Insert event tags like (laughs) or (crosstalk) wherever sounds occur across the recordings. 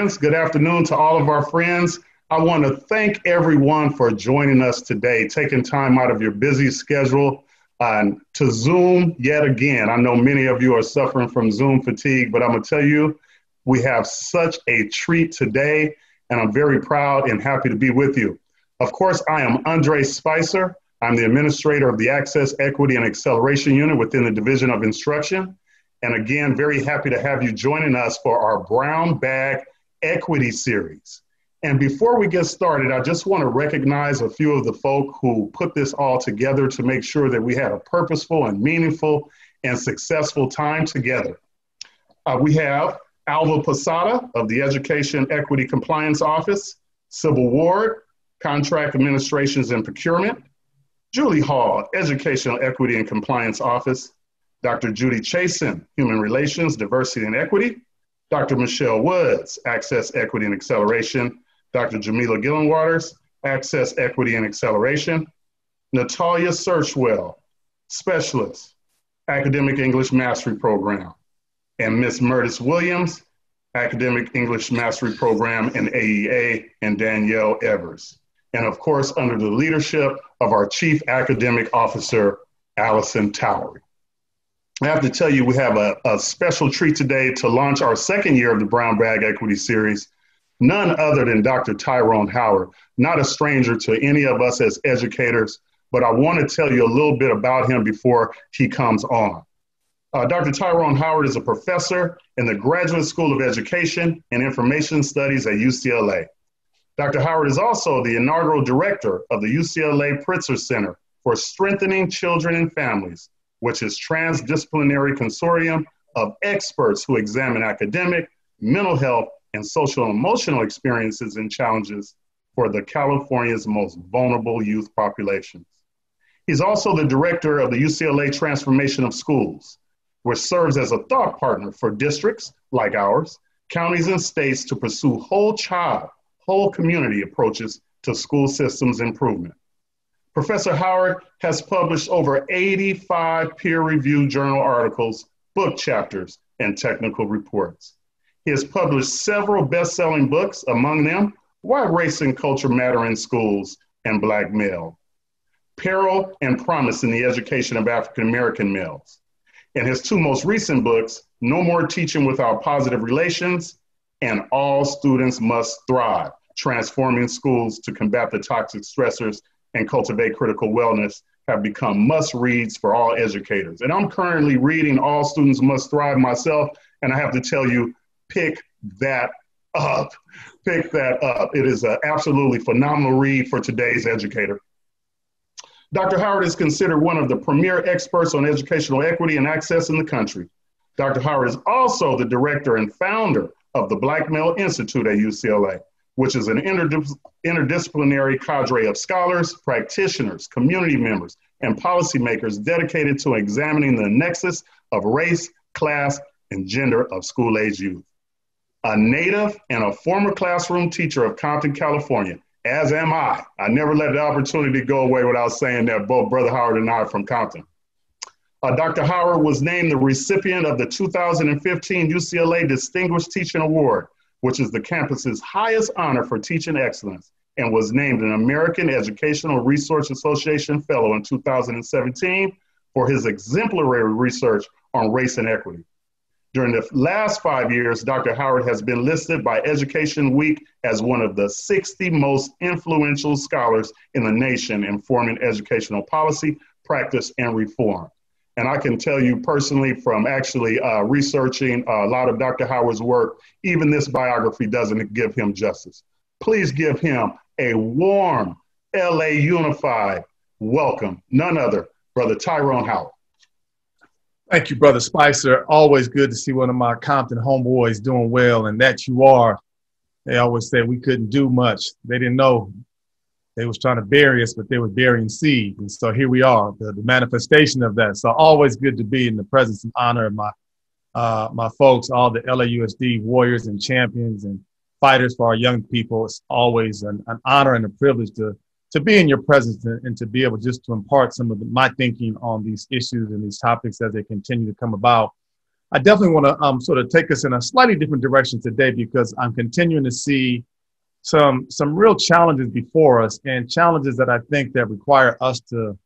Good afternoon to all of our friends. I want to thank everyone for joining us today, taking time out of your busy schedule uh, to Zoom yet again. I know many of you are suffering from Zoom fatigue, but I'm going to tell you, we have such a treat today, and I'm very proud and happy to be with you. Of course, I am Andre Spicer. I'm the administrator of the Access, Equity, and Acceleration Unit within the Division of Instruction. And again, very happy to have you joining us for our Brown Bag Equity Series. And before we get started, I just want to recognize a few of the folk who put this all together to make sure that we had a purposeful and meaningful and successful time together. Uh, we have Alva Posada of the Education Equity Compliance Office, Sybil Ward, Contract Administrations and Procurement, Julie Hall, Educational Equity and Compliance Office, Dr. Judy Chasin, Human Relations, Diversity and Equity, Dr. Michelle Woods, Access, Equity and Acceleration, Dr. Jamila Gillenwaters, Access, Equity and Acceleration, Natalia Searchwell, Specialist, Academic English Mastery Program, and Ms. Murtis Williams, Academic English Mastery Program in AEA, and Danielle Evers. And of course, under the leadership of our Chief Academic Officer, Alison Towery. I have to tell you, we have a, a special treat today to launch our second year of the Brown Bag Equity Series. None other than Dr. Tyrone Howard, not a stranger to any of us as educators, but I want to tell you a little bit about him before he comes on. Uh, Dr. Tyrone Howard is a professor in the Graduate School of Education and Information Studies at UCLA. Dr. Howard is also the inaugural director of the UCLA Pritzker Center for Strengthening Children and Families, which is transdisciplinary consortium of experts who examine academic, mental health, and social and emotional experiences and challenges for the California's most vulnerable youth populations. He's also the director of the UCLA Transformation of Schools, which serves as a thought partner for districts like ours, counties, and states to pursue whole child, whole community approaches to school systems improvement. Professor Howard has published over 85 peer reviewed journal articles, book chapters, and technical reports. He has published several best selling books, among them, Why Race and Culture Matter in Schools and Black Male, Peril and Promise in the Education of African American Males. And his two most recent books, No More Teaching Without Positive Relations and All Students Must Thrive Transforming Schools to Combat the Toxic Stressors and cultivate critical wellness have become must reads for all educators. And I'm currently reading All Students Must Thrive myself, and I have to tell you, pick that up. Pick that up. It is an absolutely phenomenal read for today's educator. Dr. Howard is considered one of the premier experts on educational equity and access in the country. Dr. Howard is also the director and founder of the Black Male Institute at UCLA which is an interdis- interdisciplinary cadre of scholars, practitioners, community members, and policymakers dedicated to examining the nexus of race, class, and gender of school age youth. A native and a former classroom teacher of Compton, California, as am I. I never let the opportunity go away without saying that both Brother Howard and I are from Compton. Uh, Dr. Howard was named the recipient of the 2015 UCLA Distinguished Teaching Award which is the campus's highest honor for teaching excellence, and was named an American Educational Research Association Fellow in 2017 for his exemplary research on race and equity. During the last five years, Dr. Howard has been listed by Education Week as one of the 60 most influential scholars in the nation in forming educational policy, practice, and reform. And I can tell you personally from actually uh, researching a lot of Dr. Howard's work, even this biography doesn't give him justice. Please give him a warm LA Unified welcome. None other, Brother Tyrone Howard. Thank you, Brother Spicer. Always good to see one of my Compton homeboys doing well, and that you are. They always said we couldn't do much. They didn't know they was trying to bury us, but they were burying seed. And so here we are, the, the manifestation of that. So always good to be in the presence and honor of my uh, my folks, all the LAUSD warriors and champions and fighters for our young people. It's always an, an honor and a privilege to to be in your presence and, and to be able just to impart some of the, my thinking on these issues and these topics as they continue to come about. I definitely want to um, sort of take us in a slightly different direction today because I'm continuing to see some some real challenges before us and challenges that I think that require us to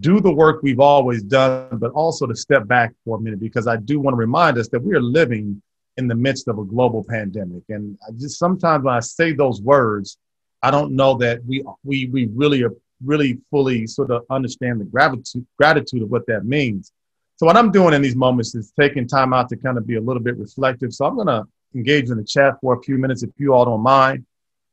do the work we've always done, but also to step back for a minute because I do want to remind us that we are living in the midst of a global pandemic. And I just sometimes when I say those words, I don't know that we we we really are really fully sort of understand the gratitude gratitude of what that means. So what I'm doing in these moments is taking time out to kind of be a little bit reflective. So I'm to engage in the chat for a few minutes if you all don't mind.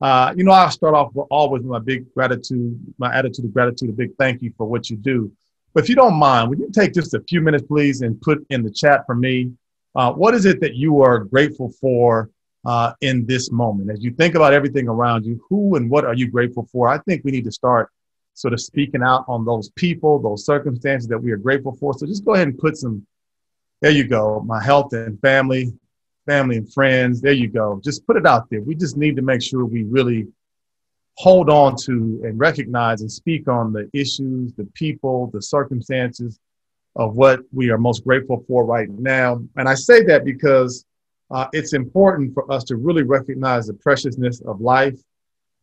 Uh, you know, I start off with, always with my big gratitude, my attitude of gratitude, a big thank you for what you do. But if you don't mind, would you take just a few minutes, please, and put in the chat for me, uh, what is it that you are grateful for uh, in this moment? As you think about everything around you, who and what are you grateful for? I think we need to start sort of speaking out on those people, those circumstances that we are grateful for. So just go ahead and put some, there you go, my health and family, family and friends. There you go. Just put it out there. We just need to make sure we really hold on to and recognize and speak on the issues, the people, the circumstances of what we are most grateful for right now. And I say that because uh, it's important for us to really recognize the preciousness of life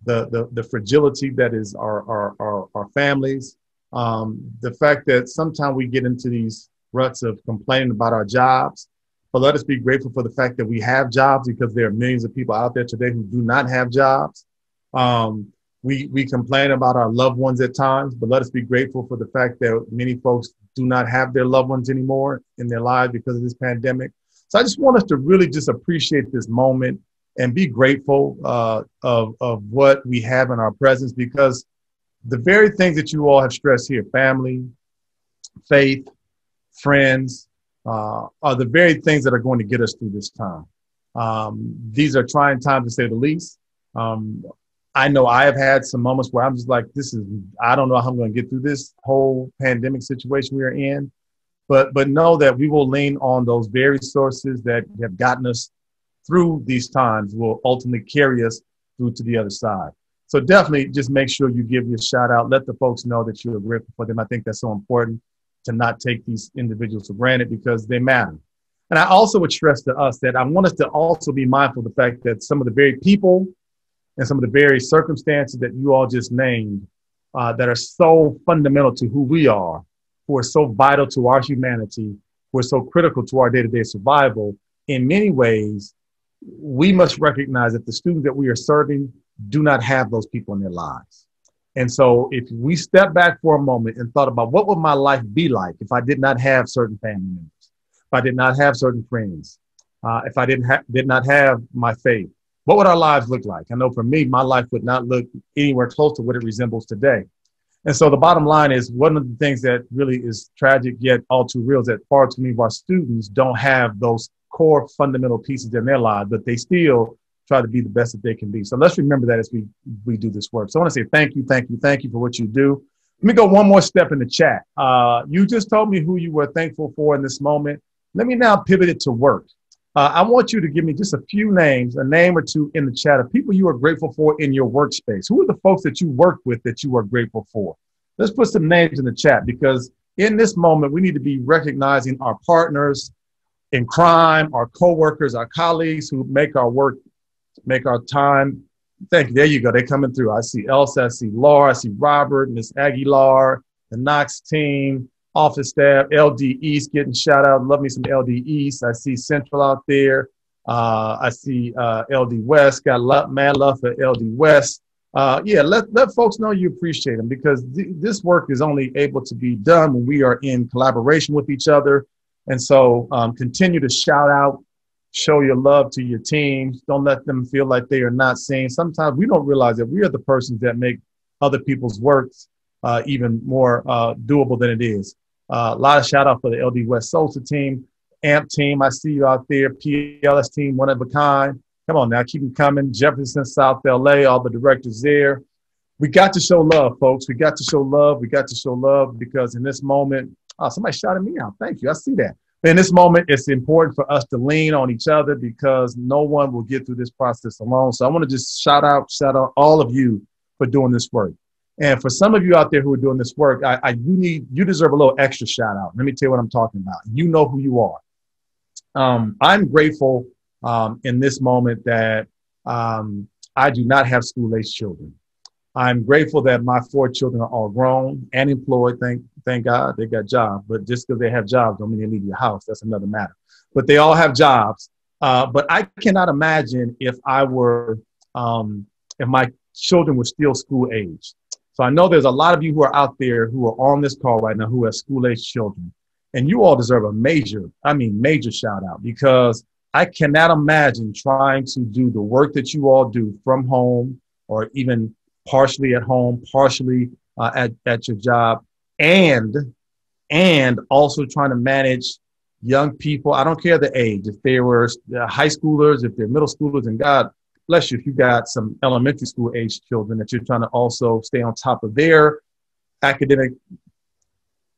the, the, the fragility that is our, our, our, our families, um, the fact that sometimes we get into these ruts of complaining about our jobs. But let us be grateful for the fact that we have jobs because there are millions of people out there today who do not have jobs. Um, we, we complain about our loved ones at times, but let us be grateful for the fact that many folks do not have their loved ones anymore in their lives because of this pandemic. So I just want us to really just appreciate this moment and be grateful uh, of, of what we have in our presence because the very things that you all have stressed here family, faith, friends uh, are the very things that are going to get us through this time. Um, these are trying times to say the least. Um, I know I have had some moments where I'm just like, this is, I don't know how I'm going to get through this whole pandemic situation we are in. But, but know that we will lean on those very sources that have gotten us through these times will ultimately carry us through to the other side. So definitely just make sure you give your shout out. Let the folks know that you're grateful for them. I think that's so important to not take these individuals for granted because they matter. And I also would stress to us that I want us to also be mindful of the fact that some of the very people and some of the very circumstances that you all just named uh, that are so fundamental to who we are, who are so vital to our humanity, who are so critical to our day to day survival, in many ways we must recognize that the students that we are serving do not have those people in their lives. And so if we step back for a moment and thought about what would my life be like if I did not have certain family members, if I did not have certain friends, uh, if I didn't ha- did not have my faith, what would our lives look like? I know for me, my life would not look anywhere close to what it resembles today. And so the bottom line is one of the things that really is tragic yet all too real is that far too many of our students don't have those core fundamental pieces in their lives, but they still try to be the best that they can be. So let's remember that as we we do this work. So I want to say thank you, thank you, thank you for what you do. Let me go one more step in the chat. Uh, you just told me who you were thankful for in this moment. Let me now pivot it to work. Uh, I want you to give me just a few names, a name or two in the chat of people you are grateful for in your workspace. Who are the folks that you work with that you are grateful for? Let's put some names in the chat because in this moment, we need to be recognizing our partners, in crime, our coworkers, our colleagues who make our work, make our time. Thank you. There you go. They're coming through. I see Elsa, I see Laura, I see Robert, Miss Aguilar, the Knox team, office staff, LD East getting shout out. Love me some LD East. I see Central out there. Uh, I see uh, LD West. Got love, mad love for LD West. Uh, yeah, let, let folks know you appreciate them because th- this work is only able to be done when we are in collaboration with each other and so um, continue to shout out, show your love to your teams. Don't let them feel like they are not seen. Sometimes we don't realize that we are the persons that make other people's works uh, even more uh, doable than it is. Uh, a lot of shout out for the LD West Sosa team, AMP team. I see you out there, PLS team, one of a kind. Come on now, keep them coming. Jefferson, South LA, all the directors there. We got to show love, folks. We got to show love. We got to show love because in this moment, Oh, somebody shouted me out. Thank you. I see that. In this moment, it's important for us to lean on each other because no one will get through this process alone. So I want to just shout out, shout out all of you for doing this work. And for some of you out there who are doing this work, I, I you need you deserve a little extra shout out. Let me tell you what I'm talking about. You know who you are. Um, I'm grateful um, in this moment that um, I do not have school age children. I'm grateful that my four children are all grown and employed. Thank, thank God they got jobs. But just because they have jobs don't mean they leave your house. That's another matter. But they all have jobs. Uh, but I cannot imagine if I were, um, if my children were still school age. So I know there's a lot of you who are out there who are on this call right now who have school age children. And you all deserve a major, I mean, major shout out because I cannot imagine trying to do the work that you all do from home or even partially at home, partially uh, at, at your job, and and also trying to manage young people. I don't care the age. If they were uh, high schoolers, if they're middle schoolers, and God bless you, if you got some elementary school age children that you're trying to also stay on top of their academic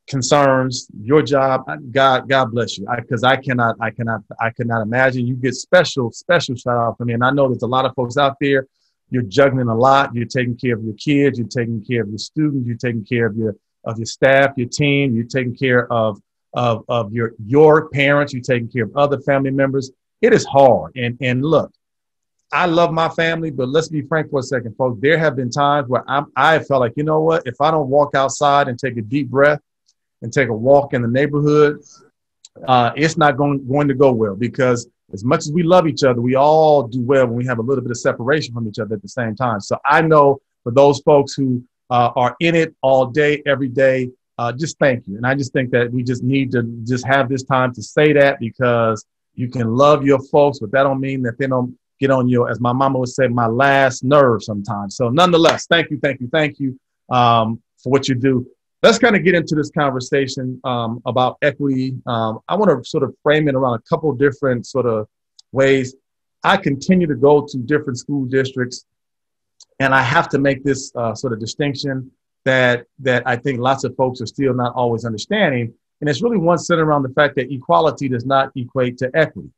concerns, your job, God, God bless you. Because I, cannot, I cannot, I cannot imagine. You get special, special shout out from me. And I know there's a lot of folks out there. You're juggling a lot. You're taking care of your kids. You're taking care of your students. You're taking care of your of your staff, your team. You're taking care of of of your your parents. You're taking care of other family members. It is hard. And and look, I love my family, but let's be frank for a second, folks. There have been times where I'm, I felt like, you know what? If I don't walk outside and take a deep breath and take a walk in the neighborhood, uh, it's not going, going to go well because as much as we love each other, we all do well when we have a little bit of separation from each other at the same time. So I know for those folks who uh, are in it all day, every day, uh, just thank you. And I just think that we just need to just have this time to say that because you can love your folks, but that don't mean that they don't get on your, as my mama would say, my last nerve sometimes. So nonetheless, thank you, thank you, thank you um, for what you do let's kind of get into this conversation um, about equity. Um, I want to sort of frame it around a couple different sort of ways. I continue to go to different school districts, and I have to make this uh, sort of distinction that that I think lots of folks are still not always understanding. And it's really one centered around the fact that equality does not equate to equity.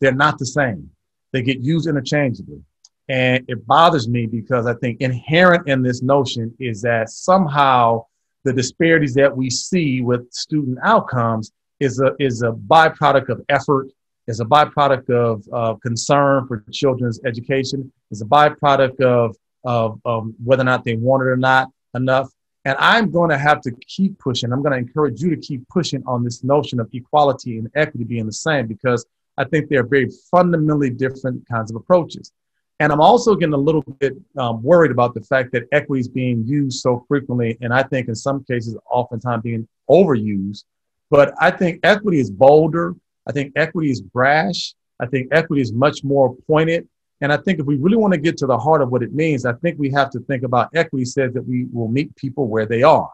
They're not the same. They get used interchangeably. And it bothers me because I think inherent in this notion is that somehow the disparities that we see with student outcomes is a, is a byproduct of effort, is a byproduct of, of concern for children's education, is a byproduct of, of, of whether or not they want it or not enough. And I'm going to have to keep pushing. I'm going to encourage you to keep pushing on this notion of equality and equity being the same because I think they're very fundamentally different kinds of approaches. And I'm also getting a little bit um, worried about the fact that equity is being used so frequently, and I think in some cases, oftentimes being overused. But I think equity is bolder. I think equity is brash. I think equity is much more pointed. And I think if we really want to get to the heart of what it means, I think we have to think about equity says that we will meet people where they are.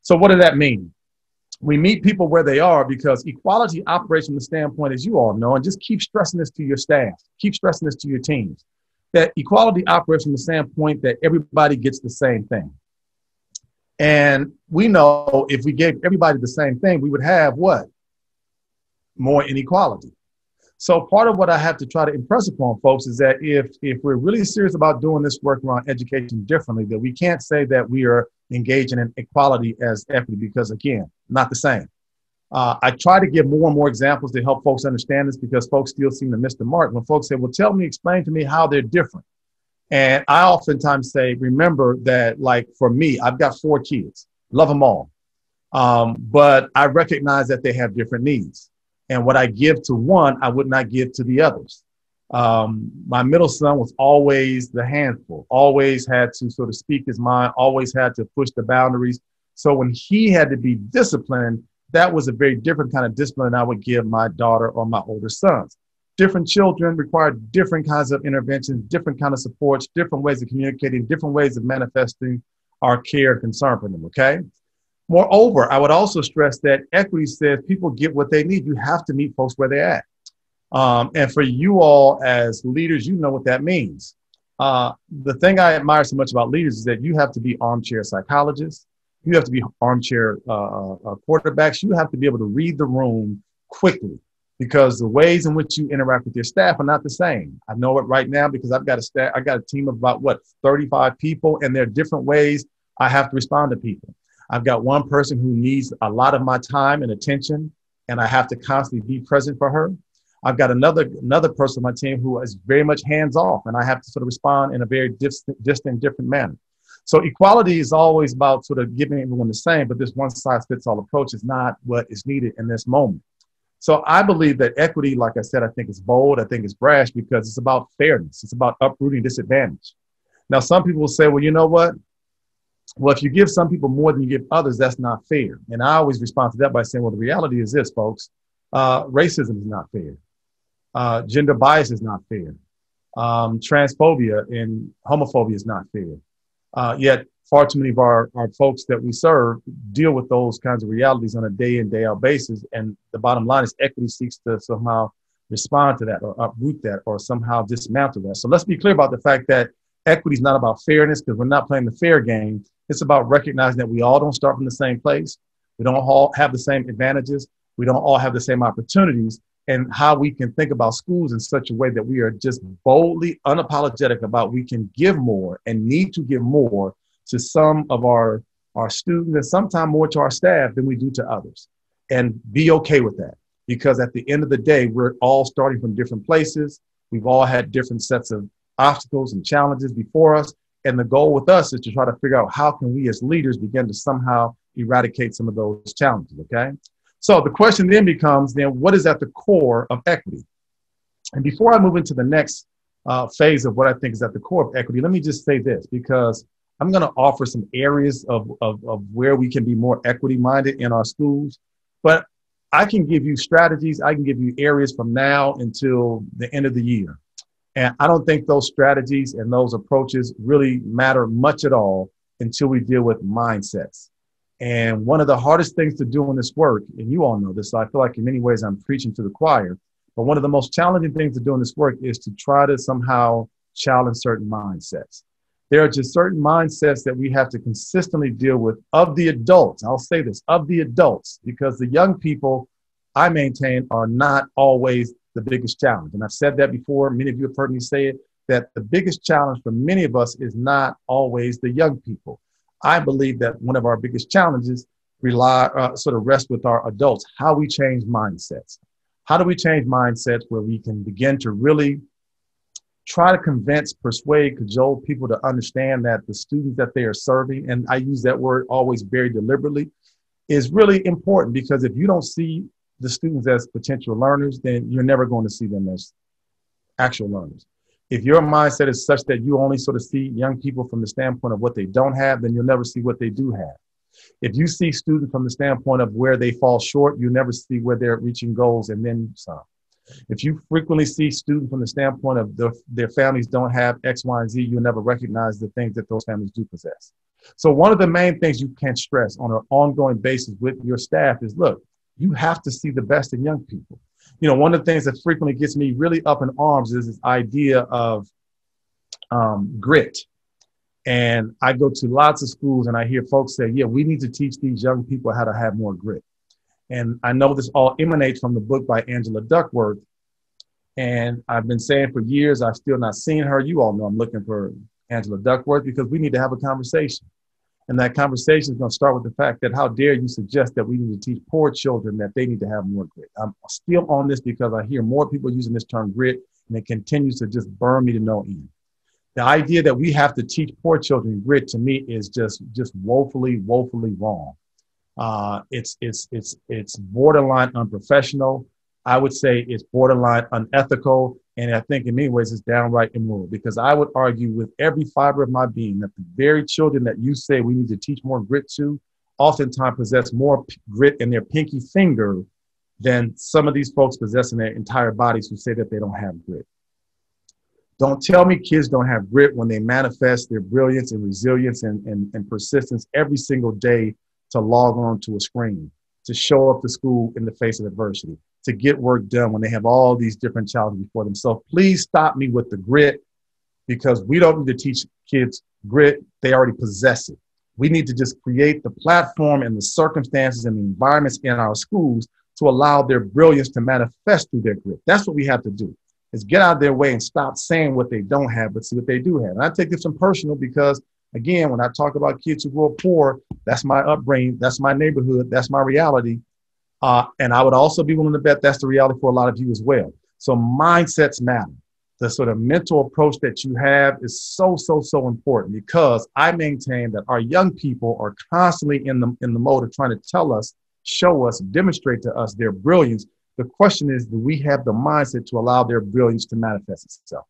So, what does that mean? We meet people where they are because equality operates from the standpoint, as you all know, and just keep stressing this to your staff, keep stressing this to your teams that equality operates from the standpoint that everybody gets the same thing. And we know if we gave everybody the same thing, we would have what? More inequality. So part of what I have to try to impress upon folks is that if if we're really serious about doing this work around education differently, that we can't say that we are engaging in equality as equity because again, not the same. Uh, I try to give more and more examples to help folks understand this because folks still seem to miss the mark. When folks say, well, tell me, explain to me how they're different. And I oftentimes say, remember that, like for me, I've got four kids, love them all. Um, but I recognize that they have different needs. And what I give to one, I would not give to the others. Um, my middle son was always the handful, always had to sort of speak his mind, always had to push the boundaries. So when he had to be disciplined, that was a very different kind of discipline I would give my daughter or my older sons. Different children require different kinds of interventions, different kind of supports, different ways of communicating, different ways of manifesting our care and concern for them, okay? Moreover, I would also stress that equity says people get what they need. You have to meet folks where they're at. Um, and for you all as leaders, you know what that means. Uh, the thing I admire so much about leaders is that you have to be armchair psychologists. You have to be armchair uh, uh, quarterbacks. You have to be able to read the room quickly because the ways in which you interact with your staff are not the same. I know it right now because I've got a staff, I got a team of about what 35 people, and there are different ways I have to respond to people. I've got one person who needs a lot of my time and attention, and I have to constantly be present for her. I've got another another person on my team who is very much hands off, and I have to sort of respond in a very distant, distant, different manner. So equality is always about sort of giving everyone the same, but this one size fits all approach is not what is needed in this moment. So I believe that equity, like I said, I think is bold. I think it's brash because it's about fairness. It's about uprooting disadvantage. Now, some people will say, well, you know what? Well, if you give some people more than you give others, that's not fair. And I always respond to that by saying, well, the reality is this, folks uh, racism is not fair, uh, gender bias is not fair, um, transphobia and homophobia is not fair. Uh, yet, far too many of our, our folks that we serve deal with those kinds of realities on a day in, day out basis. And the bottom line is equity seeks to somehow respond to that or uproot that or somehow dismantle that. So let's be clear about the fact that equity is not about fairness because we're not playing the fair game. It's about recognizing that we all don't start from the same place. We don't all have the same advantages. We don't all have the same opportunities. And how we can think about schools in such a way that we are just boldly unapologetic about we can give more and need to give more to some of our, our students and sometimes more to our staff than we do to others. And be okay with that. Because at the end of the day, we're all starting from different places. We've all had different sets of obstacles and challenges before us. And the goal with us is to try to figure out how can we as leaders begin to somehow eradicate some of those challenges, okay? So the question then becomes then what is at the core of equity? And before I move into the next uh, phase of what I think is at the core of equity, let me just say this because I'm going to offer some areas of, of, of where we can be more equity minded in our schools. But I can give you strategies, I can give you areas from now until the end of the year. And I don't think those strategies and those approaches really matter much at all until we deal with mindsets. And one of the hardest things to do in this work, and you all know this, so I feel like in many ways I'm preaching to the choir, but one of the most challenging things to do in this work is to try to somehow challenge certain mindsets. There are just certain mindsets that we have to consistently deal with of the adults. I'll say this of the adults, because the young people I maintain are not always the biggest challenge. And I've said that before. Many of you have heard me say it that the biggest challenge for many of us is not always the young people. I believe that one of our biggest challenges rely uh, sort of rest with our adults, how we change mindsets. How do we change mindsets where we can begin to really try to convince, persuade, cajole people to understand that the students that they are serving, and I use that word always very deliberately, is really important because if you don't see the students as potential learners, then you're never going to see them as actual learners if your mindset is such that you only sort of see young people from the standpoint of what they don't have, then you'll never see what they do have. If you see students from the standpoint of where they fall short, you never see where they're reaching goals and then some. If you frequently see students from the standpoint of the, their families don't have X, Y, and Z, you'll never recognize the things that those families do possess. So one of the main things you can stress on an ongoing basis with your staff is, look, you have to see the best in young people you know, one of the things that frequently gets me really up in arms is this idea of um, grit. And I go to lots of schools and I hear folks say, yeah, we need to teach these young people how to have more grit. And I know this all emanates from the book by Angela Duckworth. And I've been saying for years, I've still not seen her. You all know I'm looking for Angela Duckworth because we need to have a conversation. And that conversation is going to start with the fact that how dare you suggest that we need to teach poor children that they need to have more grit. I'm still on this because I hear more people using this term grit and it continues to just burn me to no end. The idea that we have to teach poor children grit to me is just just woefully, woefully wrong. Uh, it's it's it's it's borderline unprofessional. I would say it's borderline unethical. And I think in many ways it's downright immoral because I would argue with every fiber of my being that the very children that you say we need to teach more grit to oftentimes possess more grit in their pinky finger than some of these folks possess in their entire bodies who say that they don't have grit. Don't tell me kids don't have grit when they manifest their brilliance and resilience and, and, and persistence every single day to log on to a screen, to show up to school in the face of adversity to get work done when they have all these different challenges before them. So please stop me with the grit because we don't need to teach kids grit. They already possess it. We need to just create the platform and the circumstances and the environments in our schools to allow their brilliance to manifest through their grit. That's what we have to do is get out of their way and stop saying what they don't have, but see what they do have. And I take this from personal because again, when I talk about kids who grow up poor, that's my upbringing, that's my neighborhood, that's my reality. Uh, and I would also be willing to bet that's the reality for a lot of you as well. So mindsets matter. The sort of mental approach that you have is so, so, so important because I maintain that our young people are constantly in the in the mode of trying to tell us, show us, demonstrate to us their brilliance. The question is, do we have the mindset to allow their brilliance to manifest itself?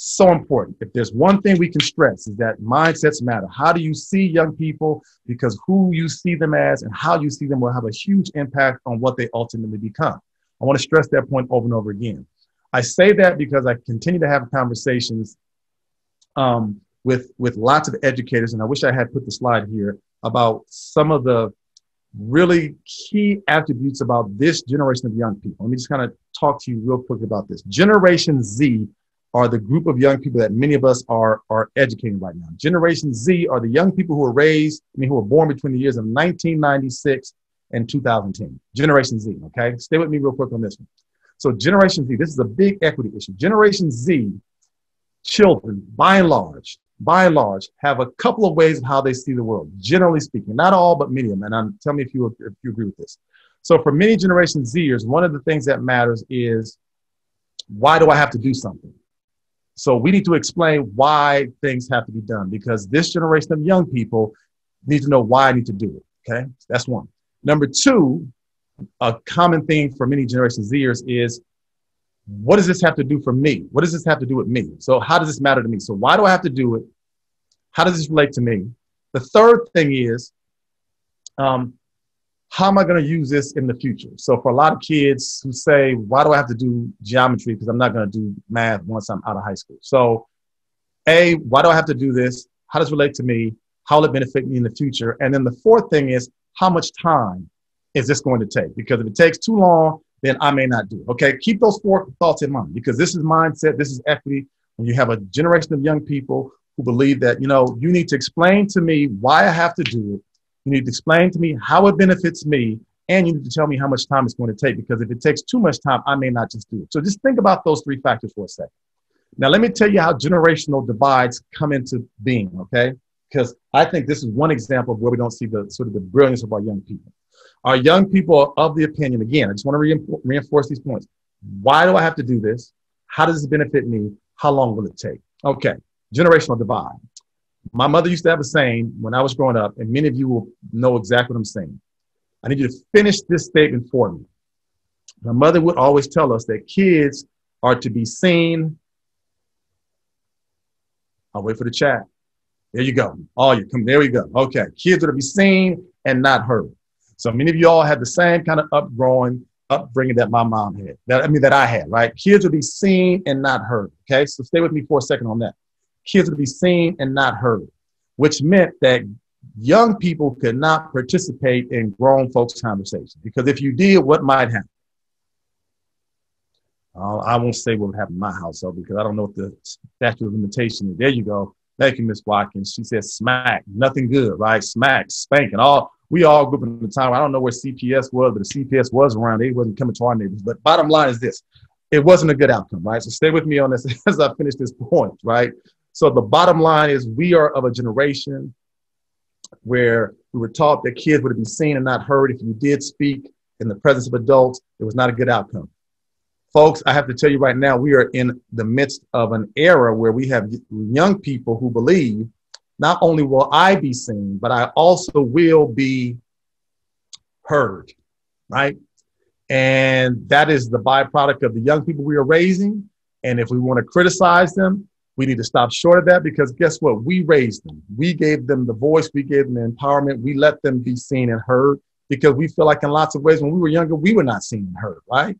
So important. If there's one thing we can stress is that mindsets matter. How do you see young people? Because who you see them as and how you see them will have a huge impact on what they ultimately become. I want to stress that point over and over again. I say that because I continue to have conversations um, with with lots of educators, and I wish I had put the slide here about some of the really key attributes about this generation of young people. Let me just kind of talk to you real quick about this. Generation Z are the group of young people that many of us are, are educating right now. Generation Z are the young people who were raised, I mean, who were born between the years of 1996 and 2010. Generation Z, okay? Stay with me real quick on this one. So, Generation Z, this is a big equity issue. Generation Z children, by and large, by and large, have a couple of ways of how they see the world, generally speaking. Not all, but many of them. And I'm, tell me if you, if you agree with this. So, for many Generation Zers, one of the things that matters is why do I have to do something? So we need to explain why things have to be done because this generation of young people need to know why I need to do it. Okay, that's one. Number two, a common thing for many Generation Zers is what does this have to do for me? What does this have to do with me? So how does this matter to me? So why do I have to do it? How does this relate to me? The third thing is um, how am I going to use this in the future? So for a lot of kids who say, why do I have to do geometry? Because I'm not going to do math once I'm out of high school. So A, why do I have to do this? How does it relate to me? How will it benefit me in the future? And then the fourth thing is, how much time is this going to take? Because if it takes too long, then I may not do it. Okay, keep those four thoughts in mind because this is mindset, this is equity. When you have a generation of young people who believe that, you know, you need to explain to me why I have to do it you need to explain to me how it benefits me, and you need to tell me how much time it's going to take. Because if it takes too much time, I may not just do it. So just think about those three factors for a second. Now, let me tell you how generational divides come into being, okay? Because I think this is one example of where we don't see the sort of the brilliance of our young people. Our young people are of the opinion, again, I just want to re- reinforce these points. Why do I have to do this? How does this benefit me? How long will it take? Okay, generational divide my mother used to have a saying when I was growing up, and many of you will know exactly what I'm saying. I need you to finish this statement for me. My mother would always tell us that kids are to be seen. I'll wait for the chat. There you go. All you come. There we go. Okay. Kids are to be seen and not heard. So many of you all had the same kind of upbringing, upbringing that my mom had. That I mean that I had. Right. Kids are to be seen and not heard. Okay. So stay with me for a second on that kids would be seen and not heard, which meant that young people could not participate in grown folks' conversations. Because if you did, what might happen? Uh, I won't say what would happen in my household because I don't know what the statute of limitation is. There you go. Thank you, Miss Watkins. She said smack, nothing good, right? Smack, spank, and all. We all grew up in the time. I don't know where CPS was, but the CPS was around. It wasn't coming to our neighbors. But bottom line is this: it wasn't a good outcome, right? So stay with me on this (laughs) as I finish this point, right? So the bottom line is we are of a generation where we were taught that kids would be seen and not heard. If you did speak in the presence of adults, it was not a good outcome. Folks, I have to tell you right now, we are in the midst of an era where we have young people who believe not only will I be seen, but I also will be heard, right? And that is the byproduct of the young people we are raising. And if we want to criticize them, we need to stop short of that because guess what? We raised them. We gave them the voice. We gave them the empowerment. We let them be seen and heard because we feel like in lots of ways when we were younger, we were not seen and heard, right?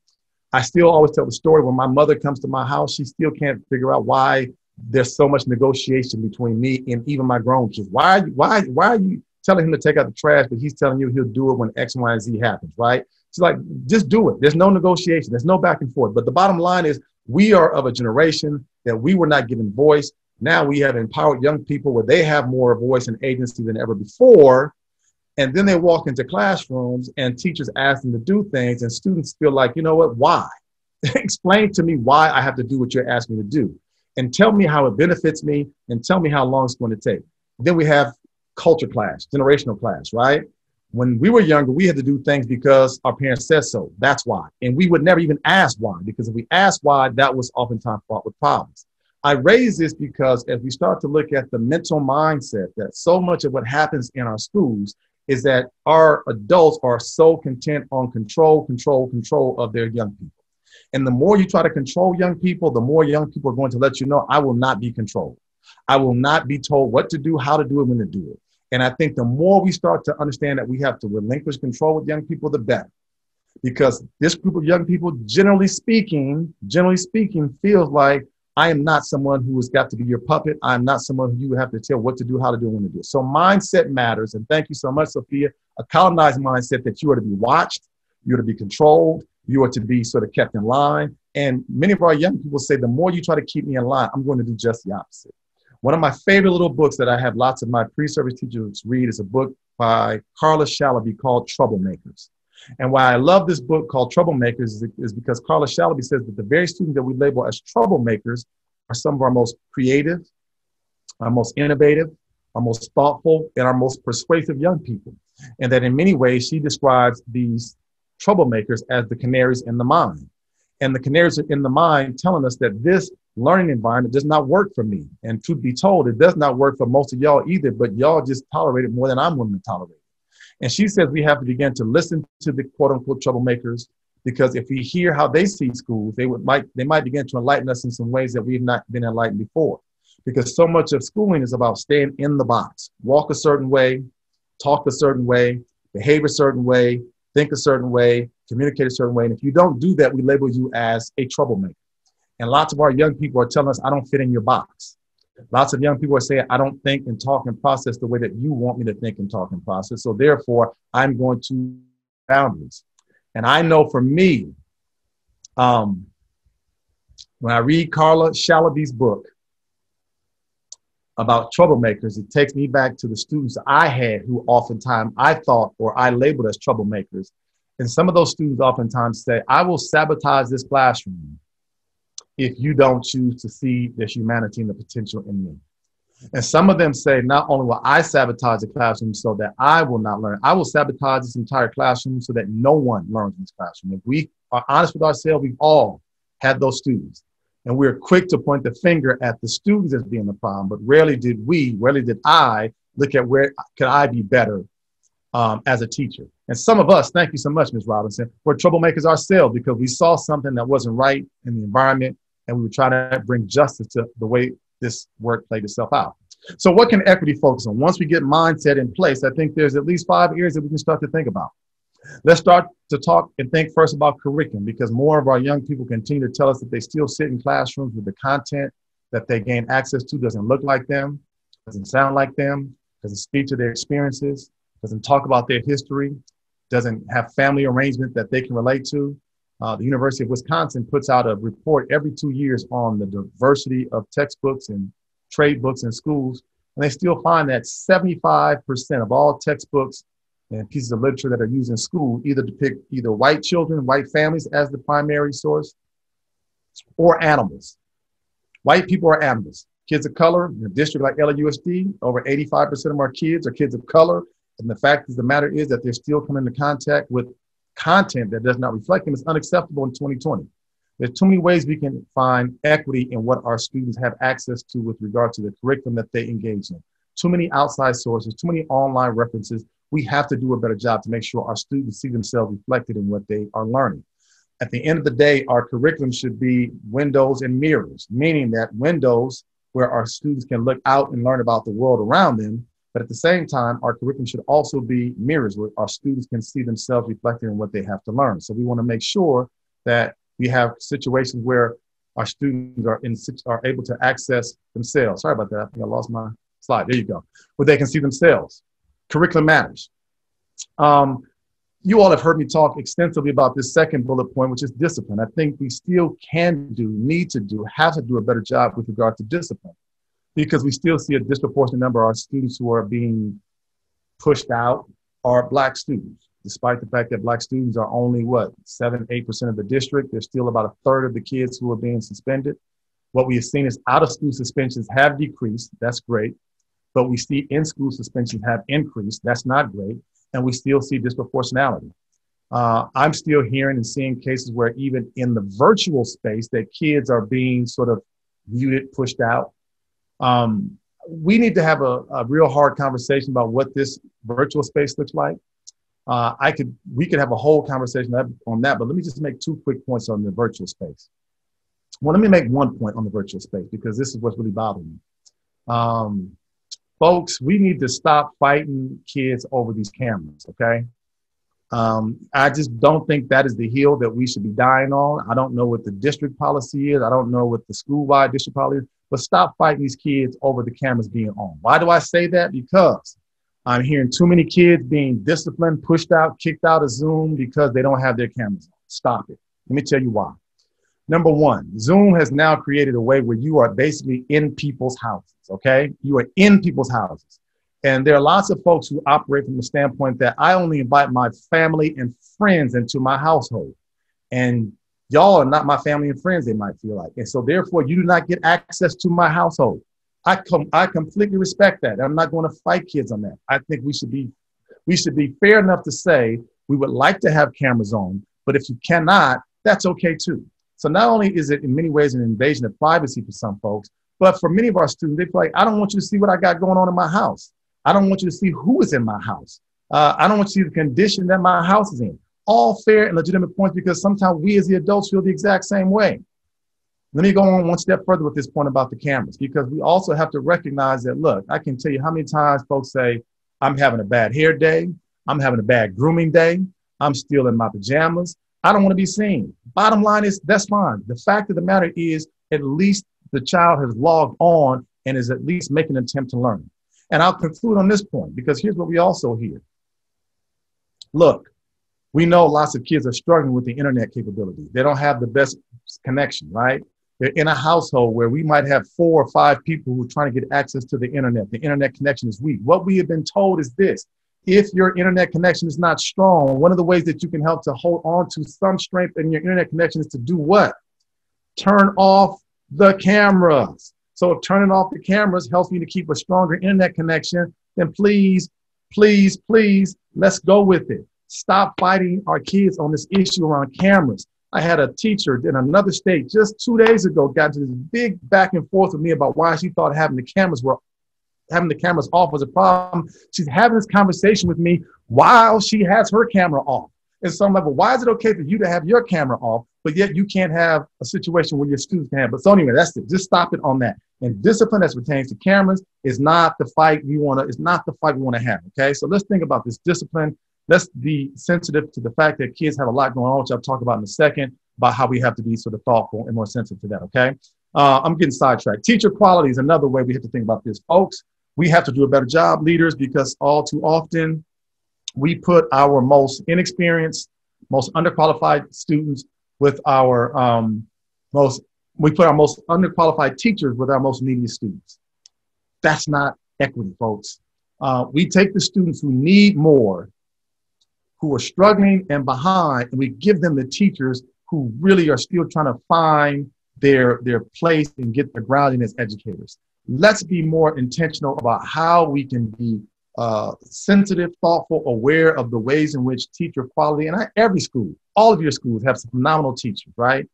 I still always tell the story when my mother comes to my house, she still can't figure out why there's so much negotiation between me and even my grown kids. Why, why, why are you telling him to take out the trash, but he's telling you he'll do it when X, Y, and Z happens, right? She's like, just do it. There's no negotiation. There's no back and forth. But the bottom line is we are of a generation that we were not given voice. Now we have empowered young people where they have more voice and agency than ever before. And then they walk into classrooms and teachers ask them to do things, and students feel like, you know what, why? (laughs) Explain to me why I have to do what you're asking me to do. And tell me how it benefits me, and tell me how long it's going to take. Then we have culture class, generational class, right? When we were younger, we had to do things because our parents said so. That's why. And we would never even ask why, because if we asked why, that was oftentimes fraught with problems. I raise this because as we start to look at the mental mindset that so much of what happens in our schools is that our adults are so content on control, control, control of their young people. And the more you try to control young people, the more young people are going to let you know, I will not be controlled. I will not be told what to do, how to do it, when to do it. And I think the more we start to understand that we have to relinquish control with young people, the better. Because this group of young people, generally speaking, generally speaking, feels like I am not someone who has got to be your puppet. I'm not someone who you have to tell what to do, how to do, when to do. So mindset matters. And thank you so much, Sophia. A colonized mindset that you are to be watched, you are to be controlled, you are to be sort of kept in line. And many of our young people say, the more you try to keep me in line, I'm going to do just the opposite. One of my favorite little books that I have lots of my pre-service teachers read is a book by Carla Shalaby called Troublemakers. And why I love this book called Troublemakers is, because Carla Shalaby says that the very students that we label as troublemakers are some of our most creative, our most innovative, our most thoughtful, and our most persuasive young people. And that in many ways, she describes these troublemakers as the canaries in the mine. And the canaries in the mine telling us that this learning environment does not work for me. And to be told, it does not work for most of y'all either, but y'all just tolerate it more than I'm willing to tolerate. And she says we have to begin to listen to the quote unquote troublemakers because if we hear how they see schools, they would might they might begin to enlighten us in some ways that we've not been enlightened before. Because so much of schooling is about staying in the box, walk a certain way, talk a certain way, behave a certain way, think a certain way, communicate a certain way. And if you don't do that, we label you as a troublemaker. And lots of our young people are telling us, I don't fit in your box. Lots of young people are saying, I don't think and talk and process the way that you want me to think and talk and process. So therefore, I'm going to boundaries. And I know for me, um, when I read Carla Shalaby's book about troublemakers, it takes me back to the students I had who oftentimes I thought or I labeled as troublemakers. And some of those students oftentimes say, I will sabotage this classroom if you don't choose to see this humanity and the potential in me. And some of them say, not only will I sabotage the classroom so that I will not learn, I will sabotage this entire classroom so that no one learns in this classroom. If we are honest with ourselves, we've all had those students. And we're quick to point the finger at the students as being the problem, but rarely did we, rarely did I look at where could I be better um, as a teacher. And some of us, thank you so much, Ms. Robinson, were troublemakers ourselves because we saw something that wasn't right in the environment and we were trying to bring justice to the way this work played itself out. So, what can equity focus on? Once we get mindset in place, I think there's at least five areas that we can start to think about. Let's start to talk and think first about curriculum because more of our young people continue to tell us that they still sit in classrooms with the content that they gain access to doesn't look like them, doesn't sound like them, doesn't speak to their experiences, doesn't talk about their history, doesn't have family arrangement that they can relate to. Uh, the University of Wisconsin puts out a report every two years on the diversity of textbooks and trade books in schools. And they still find that 75% of all textbooks and pieces of literature that are used in school either depict either white children, white families as the primary source, or animals. White people are animals. Kids of color in a district like LAUSD, over 85% of our kids are kids of color. And the fact of the matter is that they're still coming into contact with content that does not reflect them is unacceptable in 2020. There's too many ways we can find equity in what our students have access to with regard to the curriculum that they engage in. Too many outside sources, too many online references. We have to do a better job to make sure our students see themselves reflected in what they are learning. At the end of the day, our curriculum should be windows and mirrors, meaning that windows where our students can look out and learn about the world around them, but at the same time, our curriculum should also be mirrors where our students can see themselves reflected in what they have to learn. So we want to make sure that we have situations where our students are in are able to access themselves. Sorry about that. I think I lost my slide. There you go. Where they can see themselves. Curriculum matters. Um, you all have heard me talk extensively about this second bullet point, which is discipline. I think we still can do, need to do, have to do a better job with regard to discipline because we still see a disproportionate number of our students who are being pushed out are black students. Despite the fact that black students are only what, seven, 8% of the district, there's still about a third of the kids who are being suspended. What we have seen is out of school suspensions have decreased. That's great. But we see in school suspensions have increased. That's not great. and we still see disproportionality. Uh, I'm still hearing and seeing cases where even in the virtual space that kids are being sort of muted, pushed out. Um, we need to have a, a, real hard conversation about what this virtual space looks like. Uh, I could, we could have a whole conversation on that, but let me just make two quick points on the virtual space. Well, let me make one point on the virtual space because this is what's really bothering me. Um, folks, we need to stop fighting kids over these cameras, okay? Um, I just don't think that is the hill that we should be dying on. I don't know what the district policy is. I don't know what the school-wide district policy is, but stop fighting these kids over the cameras being on. Why do I say that? Because I'm hearing too many kids being disciplined, pushed out, kicked out of Zoom because they don't have their cameras on. Stop it. Let me tell you why. Number one, Zoom has now created a way where you are basically in people's houses, okay? You are in people's houses. And there are lots of folks who operate from the standpoint that I only invite my family and friends into my household. And y'all are not my family and friends, they might feel like. And so therefore, you do not get access to my household. I com- I completely respect that. I'm not going to fight kids on that. I think we should be we should be fair enough to say we would like to have cameras on, but if you cannot, that's okay too. So not only is it in many ways an invasion of privacy for some folks, but for many of our students, they feel like I don't want you to see what I got going on in my house. I don't want you to see who is in my house. Uh, I don't want you to see the condition that my house is in. All fair and legitimate points because sometimes we as the adults feel the exact same way. Let me go on one step further with this point about the cameras because we also have to recognize that, look, I can tell you how many times folks say, I'm having a bad hair day. I'm having a bad grooming day. I'm still in my pajamas. I don't want to be seen. Bottom line is that's fine. The fact of the matter is, at least the child has logged on and is at least making an attempt to learn. And I'll conclude on this point because here's what we also hear. Look, we know lots of kids are struggling with the internet capability. They don't have the best connection, right? They're in a household where we might have four or five people who are trying to get access to the internet. The internet connection is weak. What we have been told is this if your internet connection is not strong, one of the ways that you can help to hold on to some strength in your internet connection is to do what? Turn off the cameras. So if turning off the cameras helps you to keep a stronger internet connection, then please, please, please, let's go with it. Stop fighting our kids on this issue around cameras. I had a teacher in another state just two days ago got into this big back and forth with me about why she thought having the cameras were having the cameras off was a problem. She's having this conversation with me while she has her camera off. And some well, why is it okay for you to have your camera off, but yet you can't have a situation where your students can have? But so anyway, that's it. Just stop it on that. And discipline as pertains to cameras is not the fight we want to, it's not the fight we want to have. Okay. So let's think about this discipline. Let's be sensitive to the fact that kids have a lot going on, which I'll talk about in a second, about how we have to be sort of thoughtful and more sensitive to that. Okay. Uh, I'm getting sidetracked. Teacher quality is another way we have to think about this. Folks, we have to do a better job, leaders, because all too often we put our most inexperienced, most underqualified students with our um, most we put our most underqualified teachers with our most needy students. That's not equity, folks. Uh, we take the students who need more, who are struggling and behind, and we give them the teachers who really are still trying to find their, their place and get their grounding as educators. Let's be more intentional about how we can be uh, sensitive, thoughtful, aware of the ways in which teacher quality, and every school, all of your schools have some phenomenal teachers, right?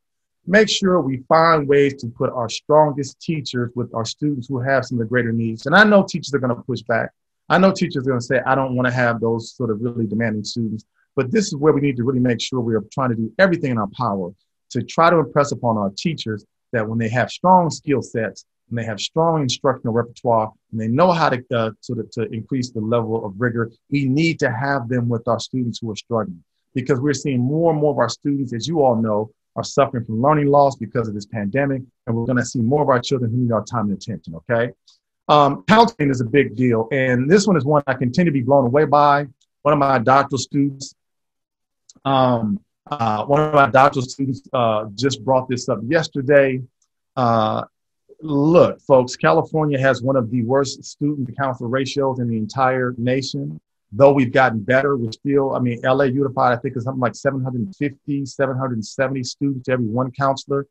make sure we find ways to put our strongest teachers with our students who have some of the greater needs. And I know teachers are going to push back. I know teachers are going to say, I don't want to have those sort of really demanding students. But this is where we need to really make sure we are trying to do everything in our power to try to impress upon our teachers that when they have strong skill sets and they have strong instructional repertoire and they know how to uh, sort of to increase the level of rigor, we need to have them with our students who are struggling because we're seeing more and more of our students, as you all know, are suffering from learning loss because of this pandemic, and we're going to see more of our children who need our time and attention. Okay, um, counseling is a big deal, and this one is one I continue to be blown away by. One of my doctoral students, um, uh, one of my doctoral students, uh, just brought this up yesterday. Uh, look, folks, California has one of the worst student to counselor ratios in the entire nation though we've gotten better, we're still, I mean, LA Unified, I think is something like 750, 770 students to every one counselor.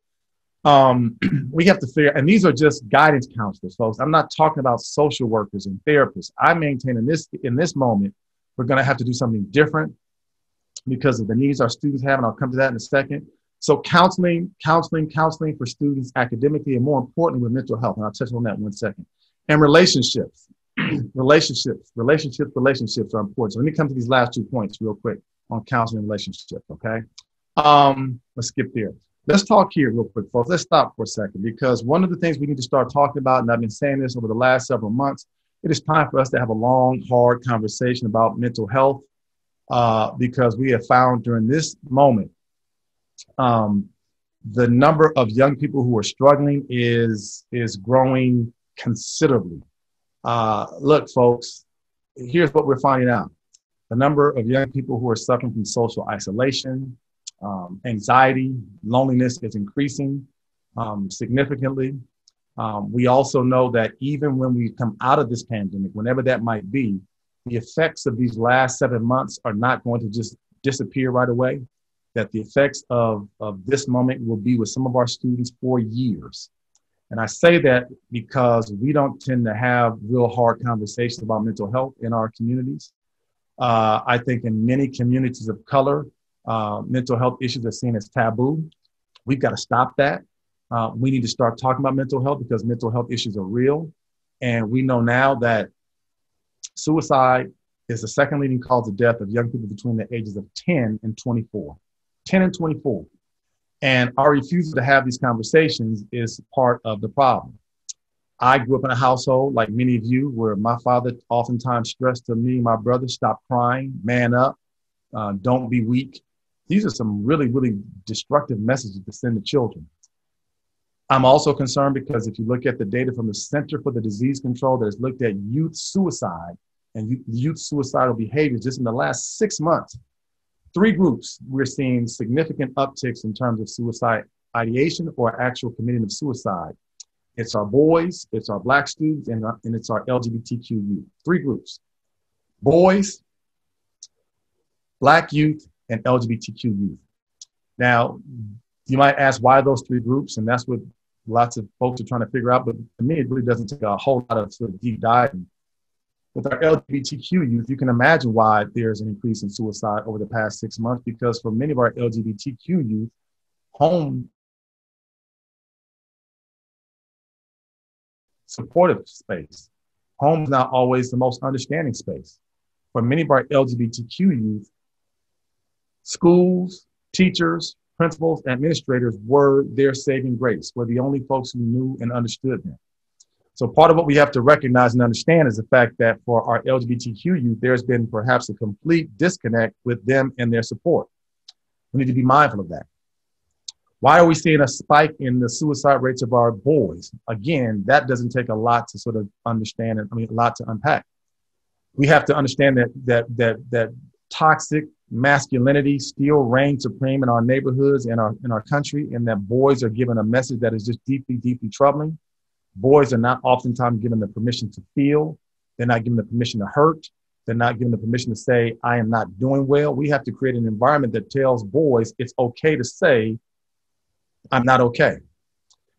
Um, (clears throat) we have to figure, and these are just guidance counselors, folks. I'm not talking about social workers and therapists. I maintain in this in this moment We're going to have to do something different because of the needs our students have, and I'll come to that in a second. So counseling, counseling, counseling for students academically, and more importantly with mental health. And I'll touch on that in one second. And relationships, (clears throat) relationships, relationships, relationships are important. So let me come to these last two points real quick on counseling relationships. Okay. Um, let's skip there. Let's talk here real quick, folks. Let's stop for a second because one of the things we need to start talking about, and I've been saying this over the last several months, it is time for us to have a long, hard conversation about mental health uh, because we have found during this moment um, the number of young people who are struggling is is growing considerably. Uh, look, folks, here's what we're finding out: the number of young people who are suffering from social isolation, um, anxiety, loneliness is increasing um, significantly. Um, we also know that even when we come out of this pandemic, whenever that might be, the effects of these last seven months are not going to just disappear right away. That the effects of, of this moment will be with some of our students for years. And I say that because we don't tend to have real hard conversations about mental health in our communities. Uh, I think in many communities of color, uh, mental health issues are seen as taboo. We've got to stop that. Uh, we need to start talking about mental health because mental health issues are real. And we know now that suicide is the second leading cause of death of young people between the ages of 10 and 24. 10 and 24. And our refusal to have these conversations is part of the problem. I grew up in a household, like many of you, where my father oftentimes stressed to me, my brother, stop crying, man up, uh, don't be weak. These are some really, really destructive messages to send to children. I'm also concerned because if you look at the data from the Center for the Disease Control that has looked at youth suicide and youth suicidal behaviors just in the last six months, three groups we're seeing significant upticks in terms of suicide ideation or actual committing of suicide. It's our boys, it's our black students, and, and it's our LGBTQ youth. Three groups. Boys, black youth, and LGBTQ youth. Now, you might ask why those three groups, and that's what lots of folks are trying to figure out. But to me, it really doesn't take a whole lot of sort of deep diving. With our LGBTQ youth, you can imagine why there's an increase in suicide over the past six months, because for many of our LGBTQ youth, home supportive space. Home is not always the most understanding space. For many of our LGBTQ youth, schools, teachers, principals, administrators were their saving grace, were the only folks who knew and understood them. So part of what we have to recognize and understand is the fact that for our LGBTQ youth, there's been perhaps a complete disconnect with them and their support. We need to be mindful of that. Why are we seeing a spike in the suicide rates of our boys? Again, that doesn't take a lot to sort of understand and I mean a lot to unpack. We have to understand that that that that toxic masculinity still reigns supreme in our neighborhoods and our in our country, and that boys are given a message that is just deeply, deeply troubling. Boys are not oftentimes given the permission to feel. They're not given the permission to hurt. They're not given the permission to say, I am not doing well. We have to create an environment that tells boys it's okay to say, I'm not okay.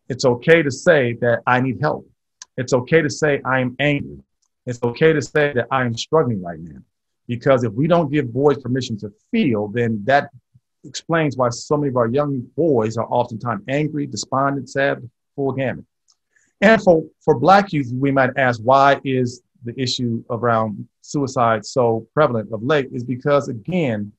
It's okay to say that I need help. It's okay to say I am angry. It's okay to say that I am struggling right now. Because if we don't give boys permission to feel, then that explains why so many of our young boys are oftentimes angry, despondent, sad, full gamut. And for, for black youth, we might ask why is the issue around suicide so prevalent of late is because again,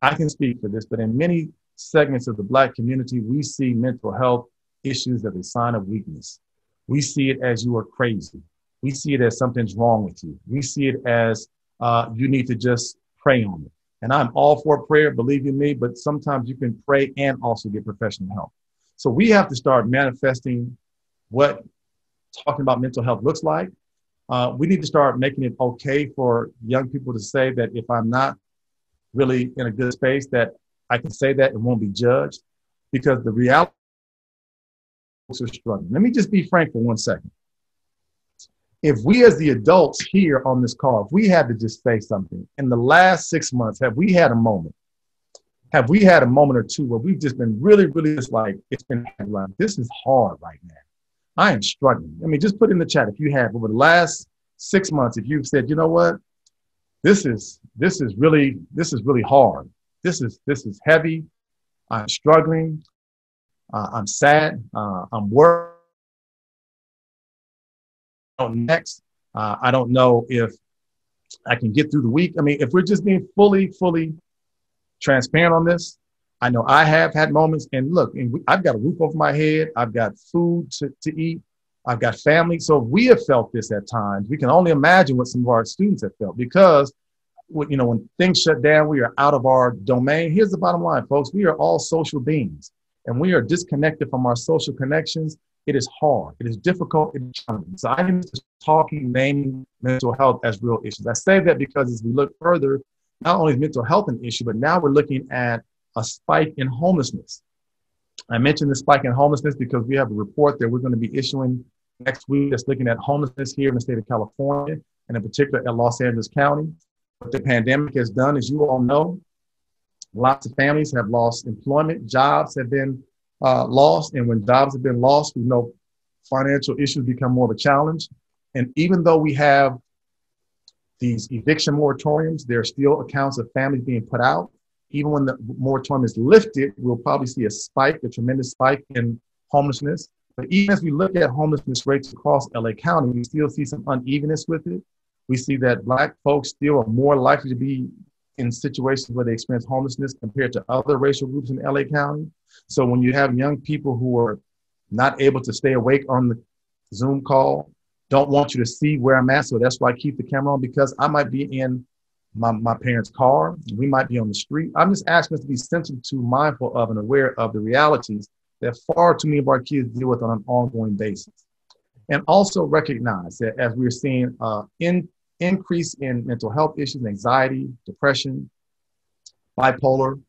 I can speak for this, but in many segments of the black community, we see mental health issues as a sign of weakness. We see it as you are crazy. We see it as something's wrong with you. We see it as uh, you need to just pray on it. And I'm all for prayer, believe you me, but sometimes you can pray and also get professional help. So we have to start manifesting what talking about mental health looks like. Uh, we need to start making it okay for young people to say that if I'm not really in a good space, that I can say that and won't be judged because the reality folks are struggling. Let me just be frank for one second if we as the adults here on this call, if we had to just say something in the last six months, have we had a moment? Have we had a moment or two where we've just been really, really just like, it's been like, this is hard right now. I am struggling. I mean, just put in the chat if you have over the last six months, if you've said, you know what, this is this is really this is really hard. This is this is heavy. I'm struggling. Uh, I'm sad. Uh, I'm worried. Next, uh, I don't know if I can get through the week. I mean, if we're just being fully, fully transparent on this, I know I have had moments. And look, and we, I've got a roof over my head. I've got food to, to eat. I've got family. So we have felt this at times. We can only imagine what some of our students have felt because, you know, when things shut down, we are out of our domain. Here's the bottom line, folks. We are all social beings and we are disconnected from our social connections. It is hard. It is difficult. It is challenging. So I am talking, naming mental health as real issues. I say that because as we look further, not only is mental health an issue, but now we're looking at a spike in homelessness. I mentioned the spike in homelessness because we have a report that we're going to be issuing next week that's looking at homelessness here in the state of California and in particular at Los Angeles County. What the pandemic has done, as you all know, lots of families have lost employment, jobs have been uh, lost, and when jobs have been lost, we know financial issues become more of a challenge. And even though we have these eviction moratoriums, there are still accounts of families being put out. Even when the moratorium is lifted, we'll probably see a spike, a tremendous spike in homelessness. But even as we look at homelessness rates across LA County, we still see some unevenness with it. We see that Black folks still are more likely to be in situations where they experience homelessness compared to other racial groups in LA County. So when you have young people who are not able to stay awake on the Zoom call, don't want you to see where I'm at. So that's why I keep the camera on because I might be in my, my parents' car. We might be on the street. I'm just asking us to be sensitive to, mindful of, and aware of the realities that far too many of our kids deal with on an ongoing basis. And also recognize that as we're seeing uh, in, increase in mental health issues, anxiety, depression, bipolar,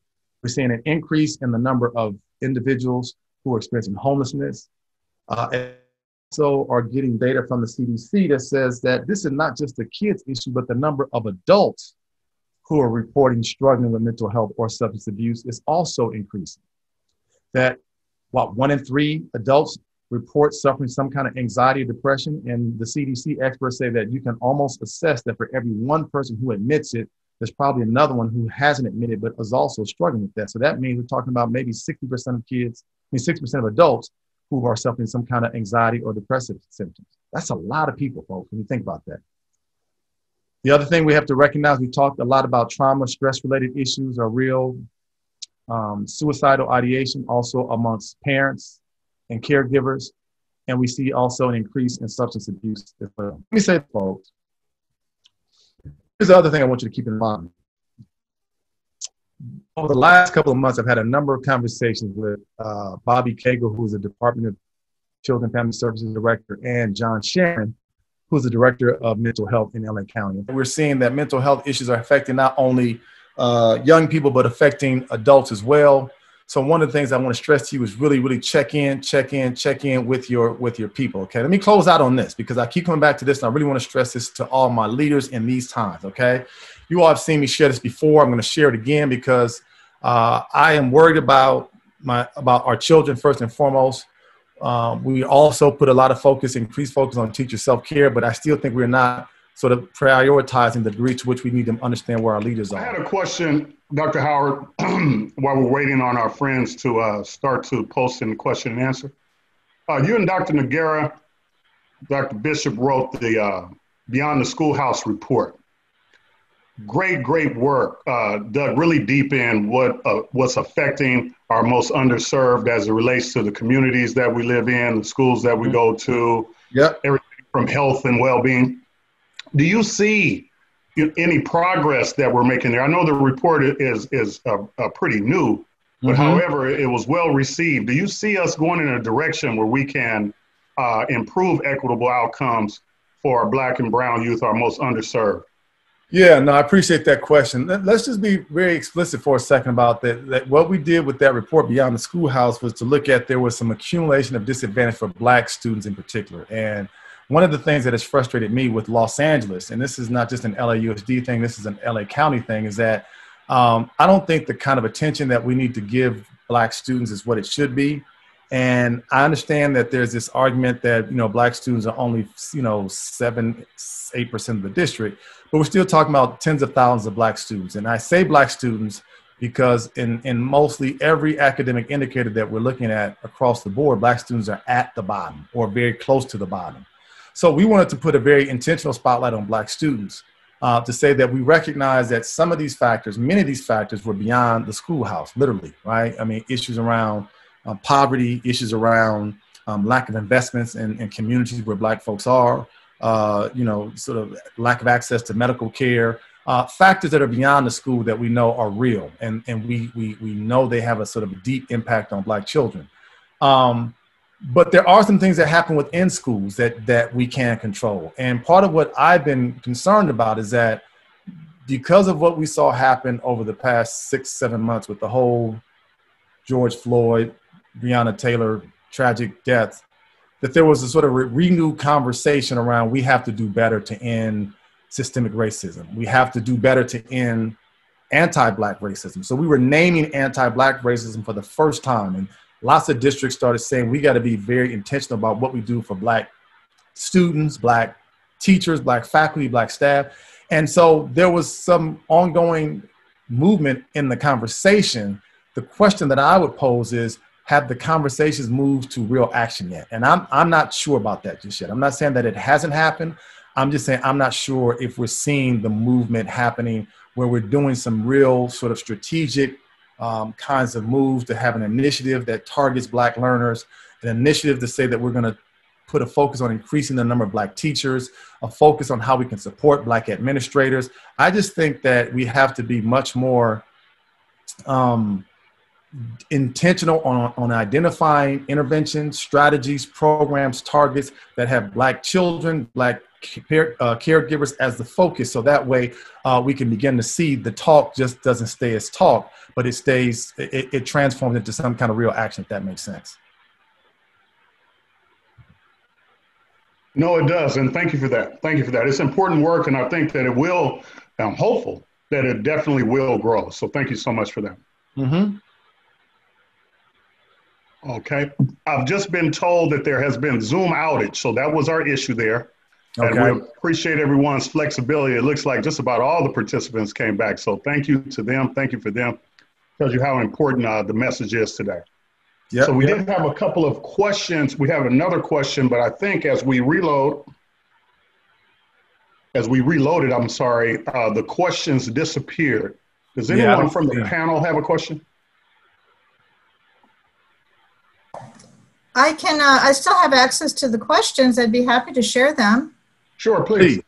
we're seeing an increase in the number of individuals who are experiencing homelessness. Uh, also are getting data from the CDC that says that this is not just a kids issue, but the number of adults who are reporting struggling with mental health or substance abuse is also increasing. That what one in three adults report suffering some kind of anxiety or depression, and the CDC experts say that you can almost assess that for every one person who admits it, there's probably another one who hasn't admitted but is also struggling with that. So that means we're talking about maybe 60% of kids, I mean 60% of adults who are suffering some kind of anxiety or depressive symptoms. That's a lot of people, folks, when you think about that. The other thing we have to recognize, we talked a lot about trauma, stress related issues are real. Um, suicidal ideation also amongst parents and caregivers. And we see also an increase in substance abuse as well. Let me say, folks, Here's the other thing I want you to keep in mind. Over the last couple of months, I've had a number of conversations with uh, Bobby Cagle, who's the Department of Children and Family Services Director, and John Sherin, who's the Director of Mental Health in LA County. We're seeing that mental health issues are affecting not only uh, young people, but affecting adults as well. So one of the things I want to stress to you is really, really check in, check in, check in with your with your people. Okay. Let me close out on this because I keep coming back to this, and I really want to stress this to all my leaders in these times. Okay. You all have seen me share this before. I'm going to share it again because uh, I am worried about my about our children first and foremost. Um, we also put a lot of focus, increased focus on teacher self care, but I still think we're not sort of prioritizing the degree to which we need to understand where our leaders are. I had a question, Dr. Howard, (clears throat) while we're waiting on our friends to uh, start to post in the question and answer. Uh, you and Dr. Noguera, Dr. Bishop wrote the uh, Beyond the Schoolhouse report. Great, great work. Uh, dug really deep in what uh, what's affecting our most underserved as it relates to the communities that we live in, the schools that we mm-hmm. go to, yep. everything from health and well-being. Do you see any progress that we're making there? I know the report is is uh, uh, pretty new, but mm-hmm. however, it was well received. Do you see us going in a direction where we can uh, improve equitable outcomes for our Black and Brown youth, our most underserved? Yeah, no, I appreciate that question. Let's just be very explicit for a second about that. That what we did with that report beyond the schoolhouse was to look at there was some accumulation of disadvantage for Black students in particular, and one of the things that has frustrated me with Los Angeles, and this is not just an LAUSD thing, this is an LA County thing, is that um, I don't think the kind of attention that we need to give Black students is what it should be. And I understand that there's this argument that you know black students are only you know seven, eight percent of the district, but we're still talking about tens of thousands of black students. And I say black students because in in mostly every academic indicator that we're looking at across the board, black students are at the bottom or very close to the bottom. So we wanted to put a very intentional spotlight on black students uh, to say that we recognize that some of these factors, many of these factors, were beyond the schoolhouse, literally, right? I mean, issues around um, poverty, issues around um, lack of investments in, in, communities where Black folks are, uh, you know, sort of lack of access to medical care, uh, factors that are beyond the school that we know are real, and and we we we know they have a sort of deep impact on Black children. Um, but there are some things that happen within schools that that we can't control. And part of what i've been concerned about is that because of what we saw happen over the past six seven months with the whole george floyd breonna taylor tragic death that there was a sort of re- renewed conversation around we have to do better to end systemic racism. We have to do better to end anti-black racism. So we were naming anti-black racism for the first time and lots of districts started saying we got to be very intentional about what we do for black students black teachers black faculty black staff. And so there was some ongoing movement in the conversation. The question that i would pose is have the conversations moved to real action yet? And i'm, I'm not sure about that just yet. I'm not saying that it hasn't happened. I'm just saying i'm not sure if we're seeing the movement happening where we're doing some real sort of strategic um, kinds of moves to have an initiative that targets Black learners, an initiative to say that we're going to put a focus on increasing the number of Black teachers, a focus on how we can support Black administrators. I just think that we have to be much more um, intentional on, on identifying interventions, strategies, programs, targets that have Black children, Black care, uh, caregivers as the focus. So that way uh, we can begin to see the talk just doesn't stay as talk, but it stays, it, it transforms into some kind of real action, if that makes sense. No, it does. And thank you for that. Thank you for that. It's important work. And I think that it will, I'm hopeful that it definitely will grow. So thank you so much for that. Mm-hmm. Okay. I've just been told that there has been Zoom outage. So that was our issue there. Okay. And we appreciate everyone's flexibility. It looks like just about all the participants came back. So thank you to them. Thank you for them. Tells you how important uh, the message is today. Yep, so we yep. did have a couple of questions. We have another question, but I think as we reload, as we reloaded, I'm sorry, uh, the questions disappeared. Does anyone yeah, from the yeah. panel have a question? I can. Uh, I still have access to the questions. I'd be happy to share them. Sure, please.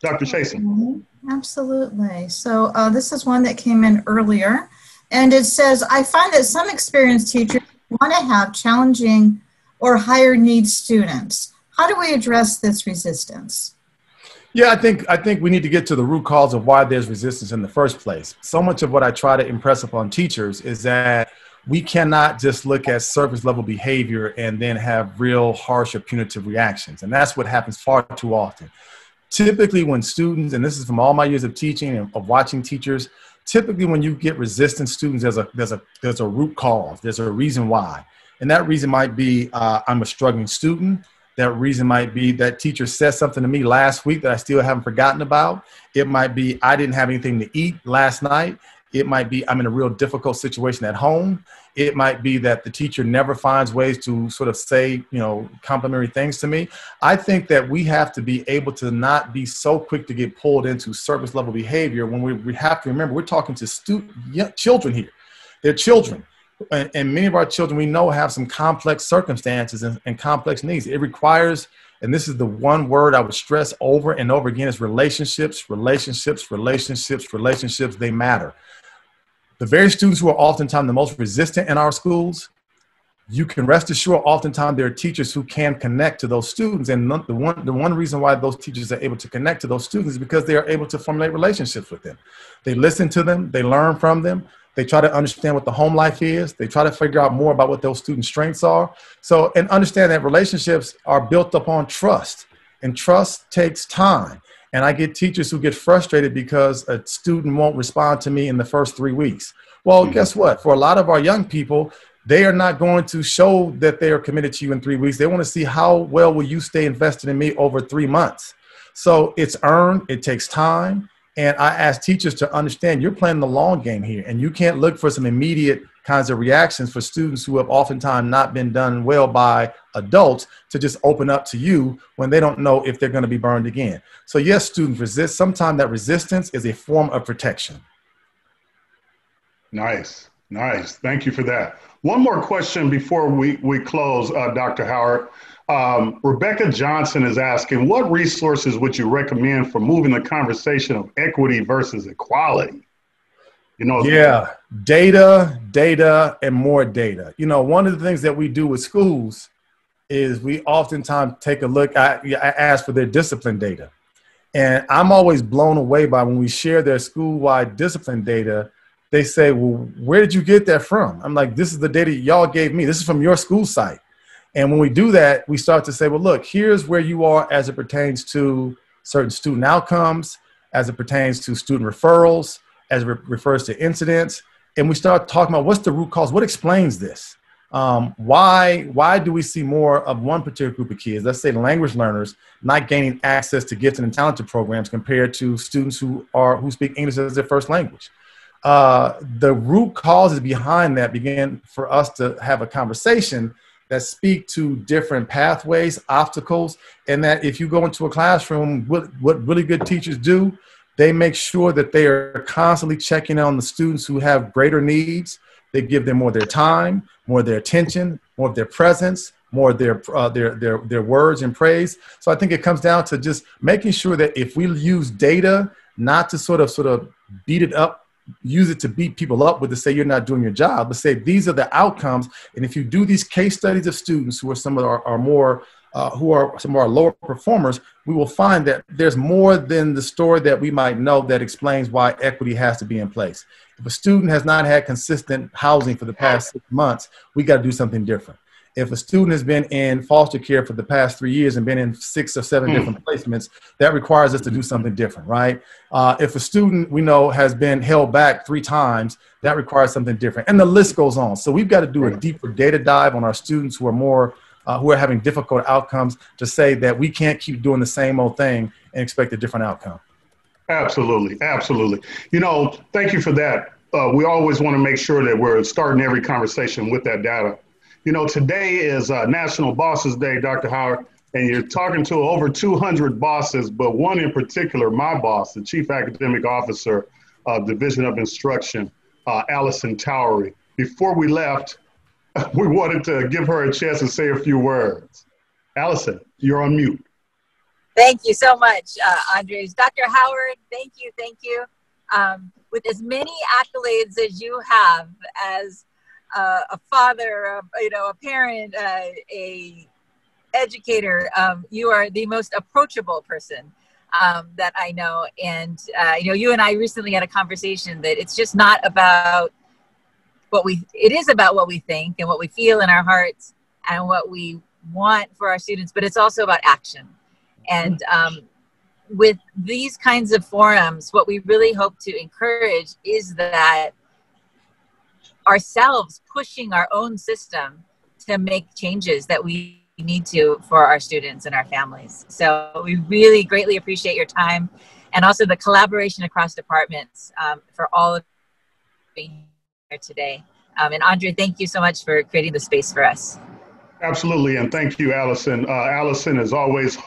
Dr. Chasen. Absolutely. So uh, this is one that came in earlier. And it says, I find that some experienced teachers want to have challenging or higher needs students. How do we address this resistance? Yeah, I think I think we need to get to the root cause of why there's resistance in the first place. So much of what I try to impress upon teachers is that we cannot just look at surface level behavior and then have real harsh or punitive reactions. And that's what happens far too often. Typically, when students, and this is from all my years of teaching and of watching teachers, typically when you get resistant students, there's a, there's a, there's a root cause, there's a reason why. And that reason might be uh, I'm a struggling student. That reason might be that teacher said something to me last week that I still haven't forgotten about. It might be I didn't have anything to eat last night. It might be I'm in a real difficult situation at home. It might be that the teacher never finds ways to sort of say, you know, complimentary things to me. I think that we have to be able to not be so quick to get pulled into service level behavior when we, we have to remember we're talking to student, children here. They're children. And, and, many of our children we know have some complex circumstances and, and complex needs. It requires and this is the one word I would stress over and over again is relationships, relationships, relationships, relationships. They matter the very students who are oftentimes the most resistant in our schools, you can rest assured oftentimes there are teachers who can connect to those students. And the one, the one reason why those teachers are able to connect to those students is because they are able to formulate relationships with them. They listen to them, they learn from them, they try to understand what the home life is, they try to figure out more about what those students' strengths are. So, and understand that relationships are built upon trust, and trust takes time. And I get teachers who get frustrated because a student won't respond to me in the first three weeks. Well, mm-hmm. guess what? For a lot of our young people, they are not going to show that they are committed to you in three weeks. They want to see how well will you stay invested in me over three months. So it's earned, it takes time. And I ask teachers to understand you're playing the long game here, and you can't look for some immediate kinds of reactions for students who have oftentimes not been done well by adults to just open up to you when they don't know if they're going to be burned again. So, yes, students resist. Sometimes that resistance is a form of protection. Nice, nice. Thank you for that. One more question before we, we close, uh, Dr. Howard. Um, Rebecca Johnson is asking, what resources would you recommend for moving the conversation of equity versus equality? You know, yeah, data, data, and more data. You know, one of the things that we do with schools is we oftentimes take a look. I, I ask for their discipline data, and I'm always blown away by when we share their school-wide discipline data. They say, "Well, where did you get that from?" I'm like, "This is the data y'all gave me. This is from your school site." And when we do that, we start to say, well, look, here's where you are as it pertains to certain student outcomes, as it pertains to student referrals, as it re- refers to incidents. And we start talking about what's the root cause, what explains this? Um, why, why do we see more of one particular group of kids, let's say language learners, not gaining access to gifted and talented programs compared to students who, are, who speak English as their first language? Uh, the root causes behind that begin for us to have a conversation that speak to different pathways, obstacles, and that if you go into a classroom, what, what really good teachers do, they make sure that they are constantly checking on the students who have greater needs. They give them more of their time, more of their attention, more of their presence, more of their, uh, their, their, their words and praise. So I think it comes down to just making sure that if we use data, not to sort of sort of beat it up use it to beat people up with to say you're not doing your job, but say these are the outcomes. And if you do these case studies of students who are some of our, our more uh, who are some of our lower performers, we will find that there's more than the story that we might know that explains why equity has to be in place. If a student has not had consistent housing for the past six months, we got to do something different if a student has been in foster care for the past three years and been in six or seven mm. different placements, that requires us to do something different, right? Uh, if a student we know has been held back three times, that requires something different. And the list goes on. So we've got to do a deeper data dive on our students who are more, uh, who are having difficult outcomes to say that we can't keep doing the same old thing and expect a different outcome. Absolutely. Absolutely. You know, thank you for that. Uh, we always want to make sure that we're starting every conversation with that data you know, today is uh, National Bosses Day, Dr. Howard, and you're talking to over 200 bosses, but one in particular, my boss, the Chief Academic Officer of Division of Instruction, uh, Alison Towery. Before we left, (laughs) we wanted to give her a chance to say a few words. Alison, you're on mute. Thank you so much, uh, Andres. Dr. Howard, thank you, thank you. Um, with as many accolades as you have as uh, a father, a, you know, a parent, uh, a educator, um, you are the most approachable person um, that I know. And uh, you know, you and I recently had a conversation that it's just not about what we. It is about what we think and what we feel in our hearts and what we want for our students, but it's also about action. And um, with these kinds of forums, what we really hope to encourage is that ourselves pushing our own system to make changes that we need to for our students and our families. So we really greatly appreciate your time and also the collaboration across departments um, for all of today. Um, and Andre, thank you so much for creating the space for us. Absolutely, and thank you, Alison. Uh, Alison is always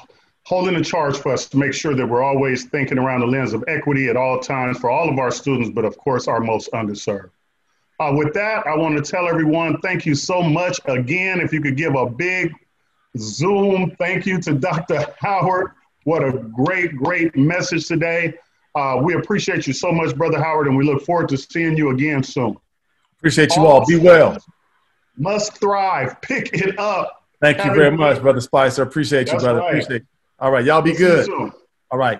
holding the charge for us to make sure that we're always thinking around the lens of equity at all times for all of our students, but of course, our most underserved. Uh, with that, I want to tell everyone thank you so much. Again, if you could give a big Zoom thank you to Dr. (laughs) Howard. What a great, great message today. Uh, we appreciate you so much, Brother Howard, and we look forward to seeing you again soon. Appreciate you all. all. Be well. Must thrive. Pick it up. Thank you very much, Brother Spicer. Appreciate you, brother. Right. Appreciate you. All right. Y'all be good. All right.